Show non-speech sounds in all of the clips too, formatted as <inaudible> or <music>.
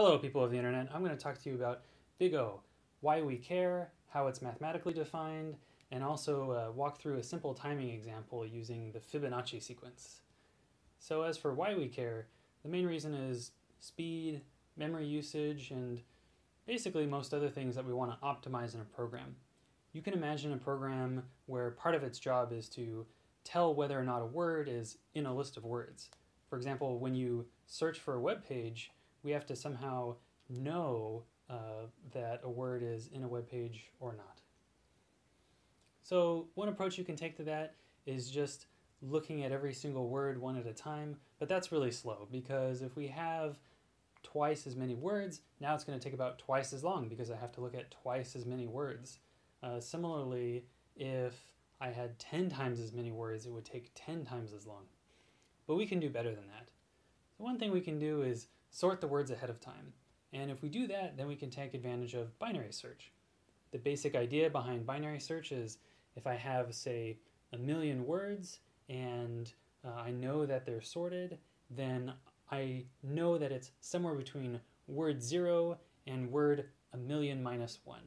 Hello, people of the internet. I'm going to talk to you about Big O, why we care, how it's mathematically defined, and also uh, walk through a simple timing example using the Fibonacci sequence. So as for why we care, the main reason is speed, memory usage, and basically most other things that we want to optimize in a program. You can imagine a program where part of its job is to tell whether or not a word is in a list of words. For example, when you search for a web page, we have to somehow know uh, that a word is in a web page or not. So one approach you can take to that is just looking at every single word one at a time, but that's really slow because if we have twice as many words, now it's going to take about twice as long because I have to look at twice as many words. Uh, similarly, if I had 10 times as many words, it would take 10 times as long. But we can do better than that. So one thing we can do is sort the words ahead of time. And if we do that, then we can take advantage of binary search. The basic idea behind binary search is if I have, say, a million words and uh, I know that they're sorted, then I know that it's somewhere between word 0 and word a million minus 1.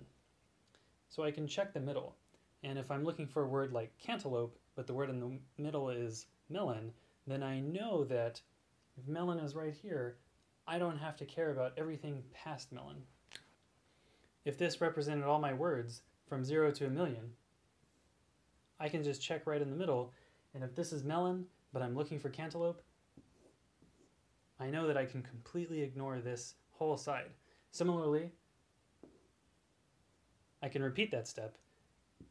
So I can check the middle. And if I'm looking for a word like cantaloupe, but the word in the middle is melon, then I know that if melon is right here, I don't have to care about everything past melon. If this represented all my words from 0 to a million, I can just check right in the middle, and if this is melon, but I'm looking for cantaloupe, I know that I can completely ignore this whole side. Similarly, I can repeat that step,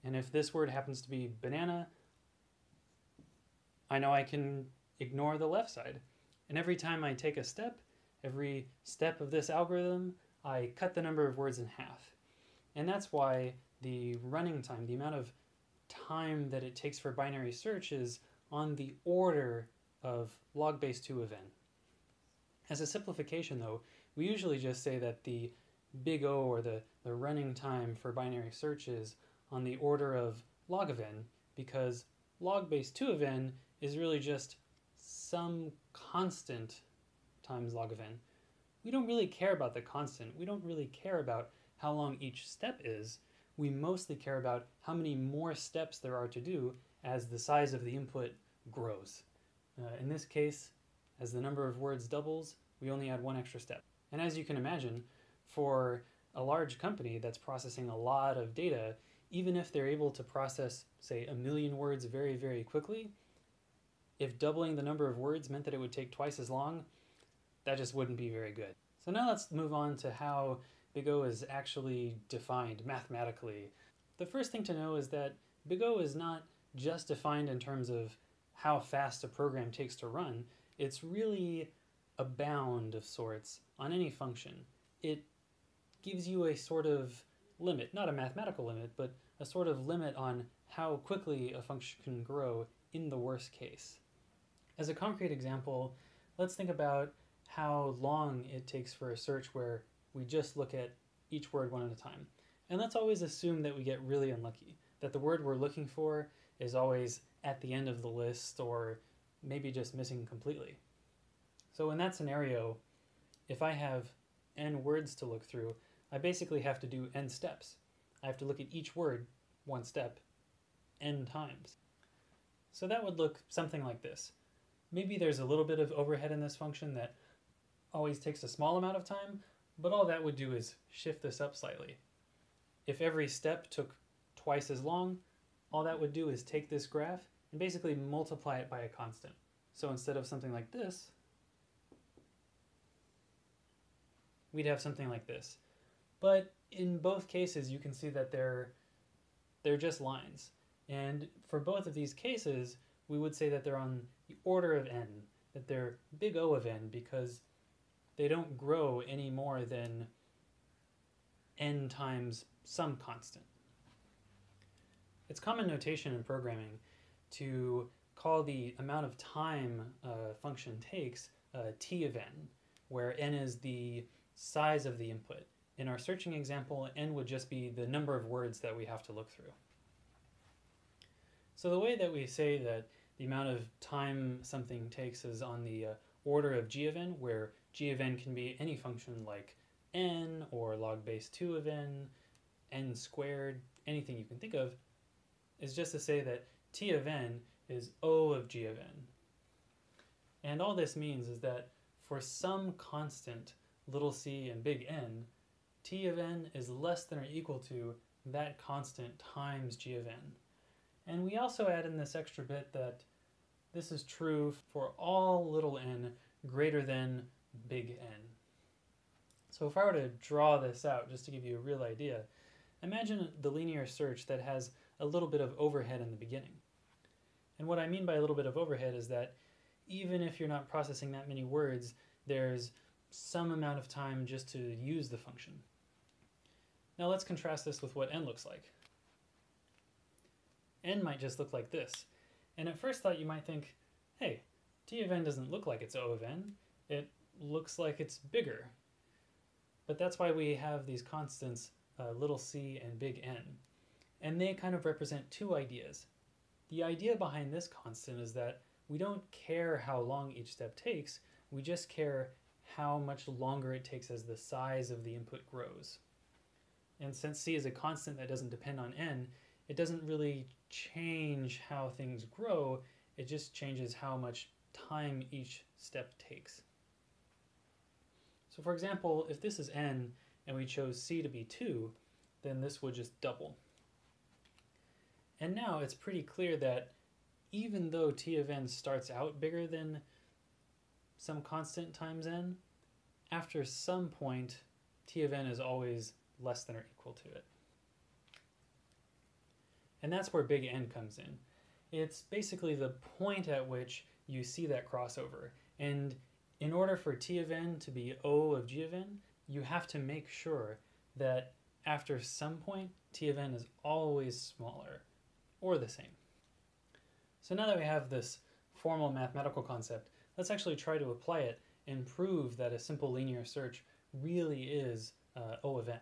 and if this word happens to be banana, I know I can ignore the left side. And every time I take a step, every step of this algorithm, I cut the number of words in half. And that's why the running time, the amount of time that it takes for binary search is on the order of log base 2 of n. As a simplification though, we usually just say that the big O or the, the running time for binary search is on the order of log of n because log base 2 of n is really just some constant times log of n. We don't really care about the constant. We don't really care about how long each step is. We mostly care about how many more steps there are to do as the size of the input grows. Uh, in this case, as the number of words doubles, we only add one extra step. And as you can imagine, for a large company that's processing a lot of data, even if they're able to process, say, a million words very, very quickly, if doubling the number of words meant that it would take twice as long, that just wouldn't be very good. So now let's move on to how Big O is actually defined mathematically. The first thing to know is that Big O is not just defined in terms of how fast a program takes to run, it's really a bound of sorts on any function. It gives you a sort of limit, not a mathematical limit, but a sort of limit on how quickly a function can grow in the worst case. As a concrete example, let's think about how long it takes for a search where we just look at each word one at a time. And let's always assume that we get really unlucky, that the word we're looking for is always at the end of the list or maybe just missing completely. So in that scenario, if I have n words to look through, I basically have to do n steps. I have to look at each word one step n times. So that would look something like this. Maybe there's a little bit of overhead in this function that always takes a small amount of time, but all that would do is shift this up slightly. If every step took twice as long, all that would do is take this graph and basically multiply it by a constant. So instead of something like this, we'd have something like this. But in both cases, you can see that they're, they're just lines. And for both of these cases, we would say that they're on the order of n, that they're big O of n because they don't grow any more than n times some constant. It's common notation in programming to call the amount of time a function takes uh, t of n, where n is the size of the input. In our searching example, n would just be the number of words that we have to look through. So the way that we say that the amount of time something takes is on the uh, order of g of n, where g of n can be any function like n or log base 2 of n, n squared, anything you can think of, is just to say that t of n is O of g of n. And all this means is that for some constant little c and big N, t of n is less than or equal to that constant times g of n. And we also add in this extra bit that this is true for all little n greater than big N. So if I were to draw this out, just to give you a real idea, imagine the linear search that has a little bit of overhead in the beginning. And what I mean by a little bit of overhead is that even if you're not processing that many words, there's some amount of time just to use the function. Now let's contrast this with what n looks like. n might just look like this. And at first thought you might think, hey, t of n doesn't look like it's O of n. It looks like it's bigger. But that's why we have these constants, uh, little c and big N. And they kind of represent two ideas. The idea behind this constant is that we don't care how long each step takes, we just care how much longer it takes as the size of the input grows. And since c is a constant that doesn't depend on n, it doesn't really change how things grow, it just changes how much time each step takes. So for example, if this is n and we chose c to be 2, then this would just double. And now it's pretty clear that even though t of n starts out bigger than some constant times n, after some point, t of n is always less than or equal to it. And that's where big N comes in. It's basically the point at which you see that crossover. And in order for t of n to be O of g of n, you have to make sure that after some point, t of n is always smaller or the same. So now that we have this formal mathematical concept, let's actually try to apply it and prove that a simple linear search really is uh, O of n,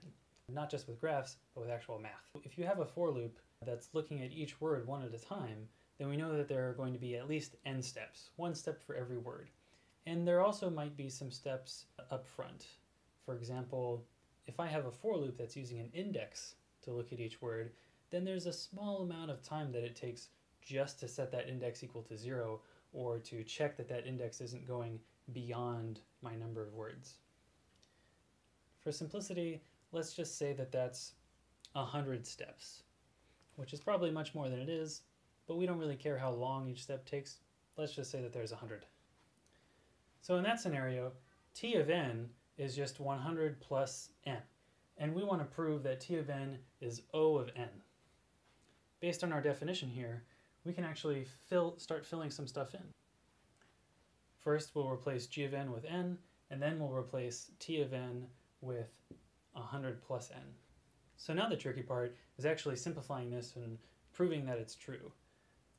not just with graphs, but with actual math. If you have a for loop that's looking at each word one at a time, then we know that there are going to be at least n steps, one step for every word. And there also might be some steps up front. For example, if I have a for loop that's using an index to look at each word, then there's a small amount of time that it takes just to set that index equal to zero or to check that that index isn't going beyond my number of words. For simplicity, let's just say that that's 100 steps, which is probably much more than it is, but we don't really care how long each step takes. Let's just say that there's 100. So in that scenario, t of n is just 100 plus n, and we want to prove that t of n is O of n. Based on our definition here, we can actually fill, start filling some stuff in. First, we'll replace g of n with n, and then we'll replace t of n with 100 plus n. So now the tricky part is actually simplifying this and proving that it's true.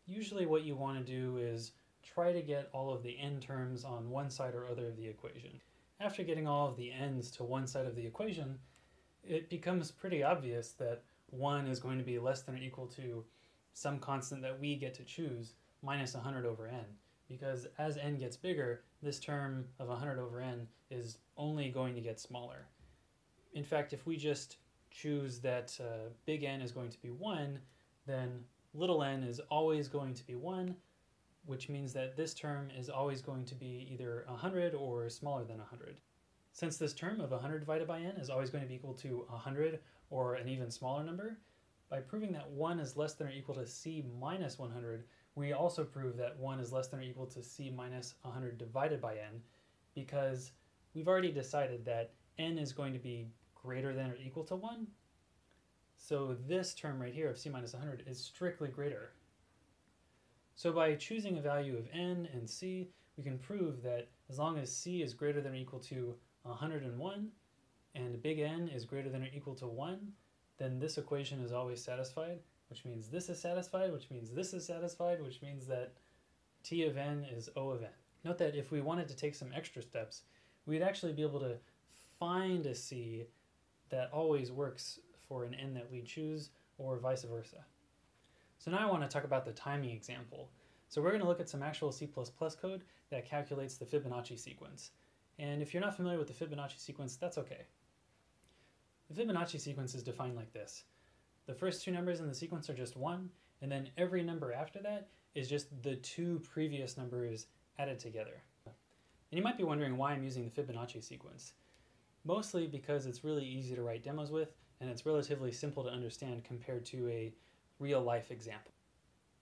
Usually what you want to do is try to get all of the n terms on one side or other of the equation. After getting all of the n's to one side of the equation, it becomes pretty obvious that 1 is going to be less than or equal to some constant that we get to choose minus 100 over n. Because as n gets bigger, this term of 100 over n is only going to get smaller. In fact, if we just choose that uh, big N is going to be 1, then little n is always going to be 1, which means that this term is always going to be either 100 or smaller than 100. Since this term of 100 divided by n is always going to be equal to 100 or an even smaller number, by proving that 1 is less than or equal to c minus 100, we also prove that 1 is less than or equal to c minus 100 divided by n, because we've already decided that n is going to be greater than or equal to 1. So this term right here of c minus 100 is strictly greater. So by choosing a value of n and c, we can prove that as long as c is greater than or equal to 101, and big N is greater than or equal to 1, then this equation is always satisfied, which means this is satisfied, which means this is satisfied, which means that t of n is O of n. Note that if we wanted to take some extra steps, we'd actually be able to find a c that always works for an n that we choose, or vice versa. So now I want to talk about the timing example. So we're going to look at some actual C++ code that calculates the Fibonacci sequence. And if you're not familiar with the Fibonacci sequence, that's okay. The Fibonacci sequence is defined like this. The first two numbers in the sequence are just 1, and then every number after that is just the two previous numbers added together. And you might be wondering why I'm using the Fibonacci sequence. Mostly because it's really easy to write demos with, and it's relatively simple to understand compared to a real life example.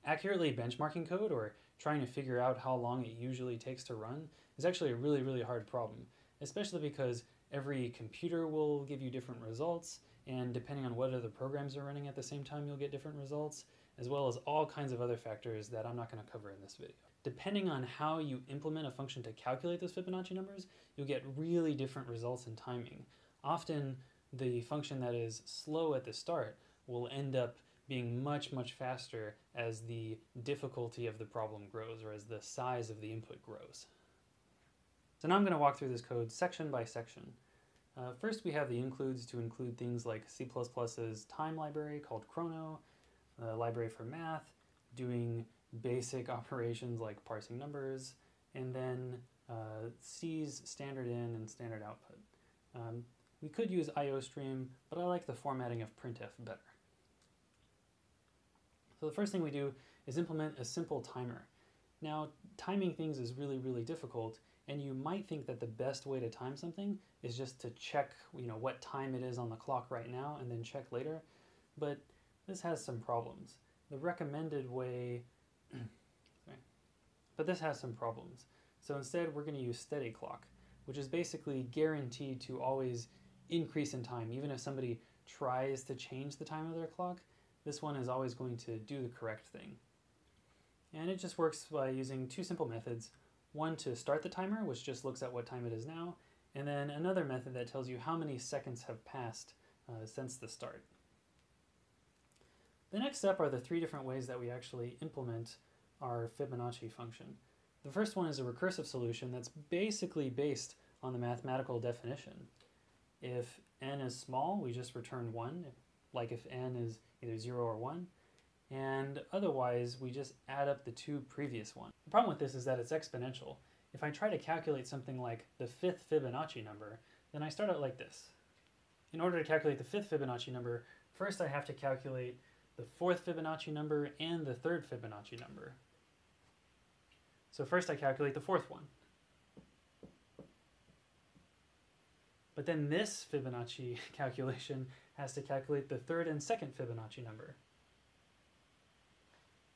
Accurately benchmarking code, or trying to figure out how long it usually takes to run, is actually a really, really hard problem, especially because every computer will give you different results, and depending on what other programs are running at the same time, you'll get different results, as well as all kinds of other factors that I'm not going to cover in this video. Depending on how you implement a function to calculate those Fibonacci numbers, you'll get really different results in timing. Often, the function that is slow at the start will end up being much, much faster as the difficulty of the problem grows or as the size of the input grows. So now I'm going to walk through this code section by section. Uh, first we have the includes to include things like C++'s time library called Chrono, a library for math, doing basic <laughs> operations like parsing numbers, and then uh, C's standard in and standard output. Um, we could use IOStream, but I like the formatting of printf better. So the first thing we do is implement a simple timer. Now, timing things is really, really difficult, and you might think that the best way to time something is just to check, you know, what time it is on the clock right now and then check later, but this has some problems. The recommended way, <clears throat> sorry, but this has some problems. So instead, we're going to use steady clock, which is basically guaranteed to always increase in time. Even if somebody tries to change the time of their clock, this one is always going to do the correct thing. And it just works by using two simple methods. One to start the timer, which just looks at what time it is now, and then another method that tells you how many seconds have passed uh, since the start. The next step are the three different ways that we actually implement our Fibonacci function. The first one is a recursive solution that's basically based on the mathematical definition. If n is small, we just return 1, like if n is either 0 or 1. And otherwise, we just add up the two previous ones. The problem with this is that it's exponential. If I try to calculate something like the fifth Fibonacci number, then I start out like this. In order to calculate the fifth Fibonacci number, first I have to calculate the fourth Fibonacci number and the third Fibonacci number. So first I calculate the fourth one. But then this Fibonacci <laughs> calculation has to calculate the third and second Fibonacci number.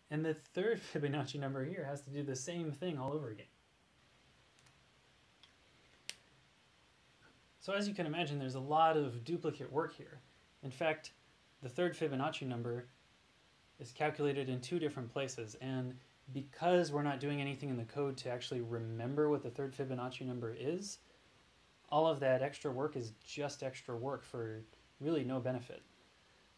And the third <laughs> Fibonacci number here has to do the same thing all over again. So as you can imagine, there's a lot of duplicate work here. In fact, the third Fibonacci number is calculated in two different places, and because we're not doing anything in the code to actually remember what the third Fibonacci number is, all of that extra work is just extra work for really no benefit.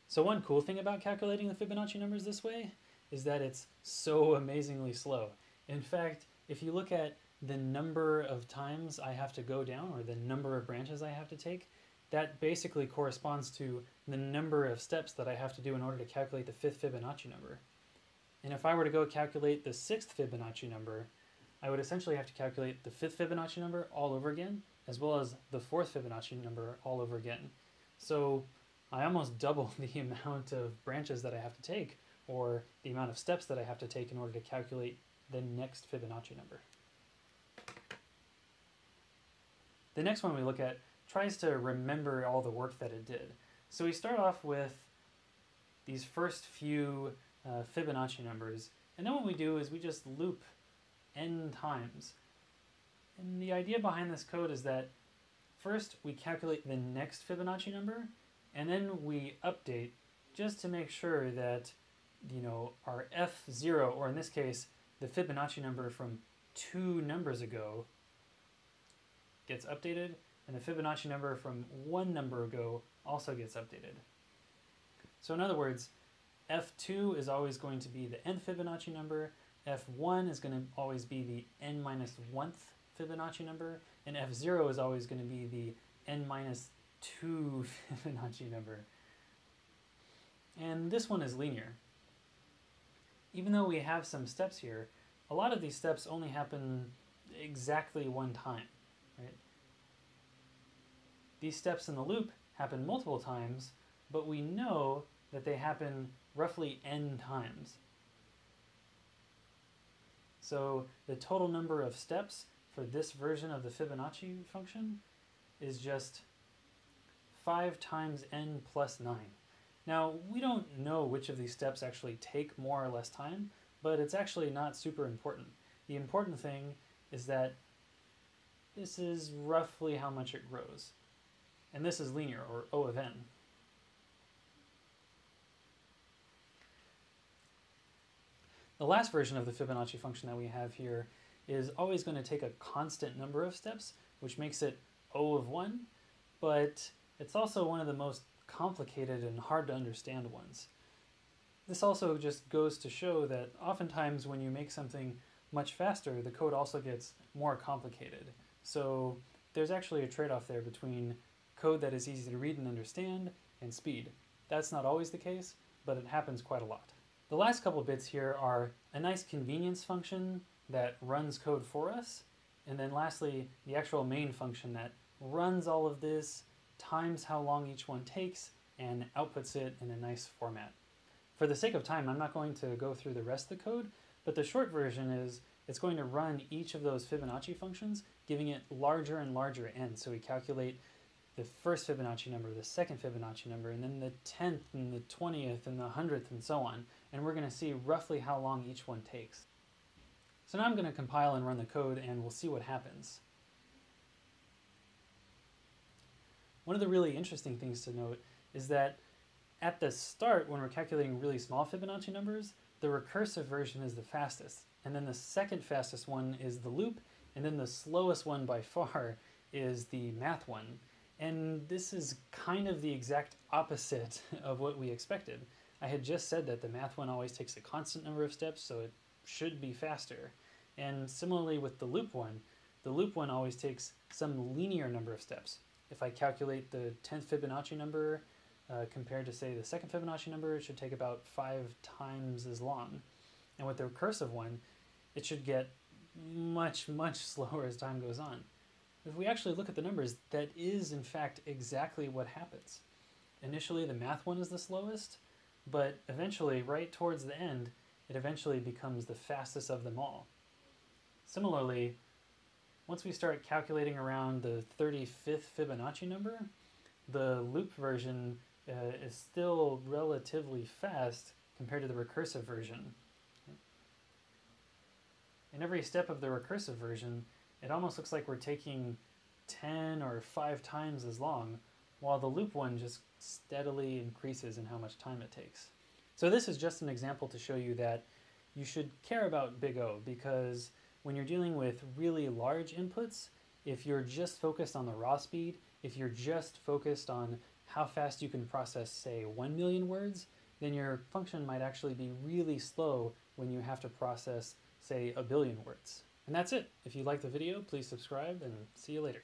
So one cool thing about calculating the Fibonacci numbers this way is that it's so amazingly slow. In fact, if you look at the number of times I have to go down or the number of branches I have to take, that basically corresponds to the number of steps that I have to do in order to calculate the fifth Fibonacci number. And if I were to go calculate the sixth Fibonacci number, I would essentially have to calculate the fifth Fibonacci number all over again, as well as the fourth Fibonacci number all over again. So I almost <laughs> double the amount of branches that I have to take, or the amount of steps that I have to take in order to calculate the next Fibonacci number. The next one we look at tries to remember all the work that it did. So we start off with these first few uh, Fibonacci numbers, and then what we do is we just loop n times. And the idea behind this code is that first we calculate the next Fibonacci number, and then we update just to make sure that you know our f0, or in this case, the Fibonacci number from two numbers ago gets updated, and the Fibonacci number from one number ago also gets updated. So in other words, f2 is always going to be the nth Fibonacci number, f1 is going to always be the n minus 1th Fibonacci number, and f0 is always going to be the n minus 2 <laughs> Fibonacci number. And this one is linear. Even though we have some steps here, a lot of these steps only happen exactly one time. Right? these steps in the loop happen multiple times, but we know that they happen roughly n times. So the total number of steps for this version of the Fibonacci function is just 5 times n plus 9. Now, we don't know which of these steps actually take more or less time, but it's actually not super important. The important thing is that this is roughly how much it grows. And this is linear, or O of n. The last version of the Fibonacci function that we have here is always going to take a constant number of steps, which makes it O of 1, but it's also one of the most complicated and hard to understand ones. This also just goes to show that oftentimes when you make something much faster, the code also gets more complicated. So there's actually a trade-off there between code that is easy to read and understand and speed. That's not always the case, but it happens quite a lot. The last couple bits here are a nice convenience function that runs code for us, and then lastly, the actual main function that runs all of this, times how long each one takes, and outputs it in a nice format. For the sake of time, I'm not going to go through the rest of the code, but the short version is it's going to run each of those Fibonacci functions, giving it larger and larger n. So we calculate the first Fibonacci number, the second Fibonacci number, and then the 10th and the 20th and the 100th and so on. And we're going to see roughly how long each one takes. So now I'm going to compile and run the code and we'll see what happens. One of the really interesting things to note is that at the start, when we're calculating really small Fibonacci numbers, the recursive version is the fastest. And then the second fastest one is the loop, and then the slowest one by far <laughs> is the math one. And this is kind of the exact opposite <laughs> of what we expected. I had just said that the math one always takes a constant number of steps, so it should be faster. And similarly with the loop one, the loop one always takes some linear number of steps. If I calculate the 10th Fibonacci number uh, compared to say the second Fibonacci number, it should take about five times as long. And with the recursive one, it should get much, much <laughs> slower as time goes on. If we actually look at the numbers, that is in fact exactly what happens. Initially, the math one is the slowest, but eventually, right towards the end, it eventually becomes the fastest of them all. Similarly, once we start calculating around the 35th Fibonacci number, the loop version uh, is still relatively fast compared to the recursive version. In every step of the recursive version, it almost looks like we're taking 10 or 5 times as long, while the loop one just steadily increases in how much time it takes. So this is just an example to show you that you should care about big O because when you're dealing with really large inputs, if you're just focused on the raw speed, if you're just focused on how fast you can process, say, 1 million words, then your function might actually be really slow when you have to process, say, a billion words. And that's it. If you liked the video, please subscribe and see you later.